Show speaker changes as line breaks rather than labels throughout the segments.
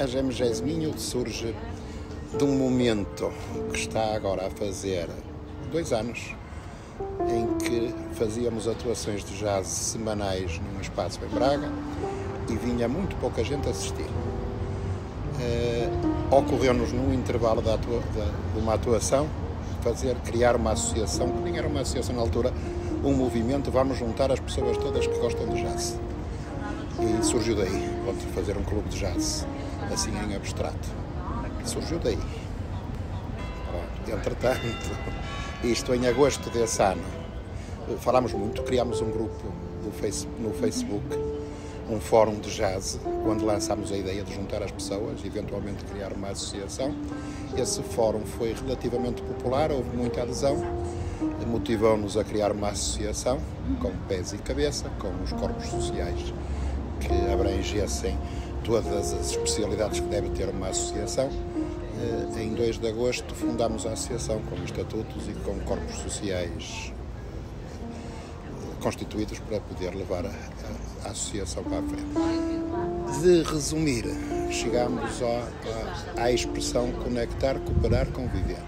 A Jasminho surge de um momento que está agora a fazer dois anos, em que fazíamos atuações de jazz semanais num espaço em Braga e vinha muito pouca gente assistir. Uh, Ocorreu-nos no intervalo da atua, de uma atuação fazer, criar uma associação, que nem era uma associação na altura, um movimento, vamos juntar as pessoas todas que gostam de jazz. Surgiu daí, vamos fazer um clube de jazz, assim em abstrato. Surgiu daí. Pronto. Entretanto, isto em agosto desse ano, falámos muito, criámos um grupo no Facebook, um fórum de jazz, onde lançámos a ideia de juntar as pessoas, eventualmente criar uma associação. Esse fórum foi relativamente popular, houve muita adesão, motivou-nos a criar uma associação com pés e cabeça, com os corpos sociais abrangessem todas as especialidades que deve ter uma associação. Eh, em 2 de agosto fundámos a associação com estatutos e com corpos sociais eh, constituídos para poder levar a, a, a associação para a frente. De resumir, chegamos à, à, expressão conectar, cooperar, conviver.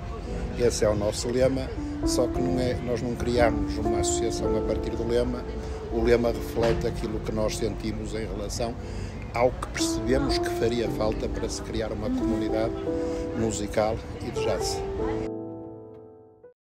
Esse é o nosso lema, só que não é, nós não criamos uma associação a partir do lema, o lema reflete aquilo que nós sentimos em relação ao que percebemos que faria falta para se criar uma comunidade musical e de jazz.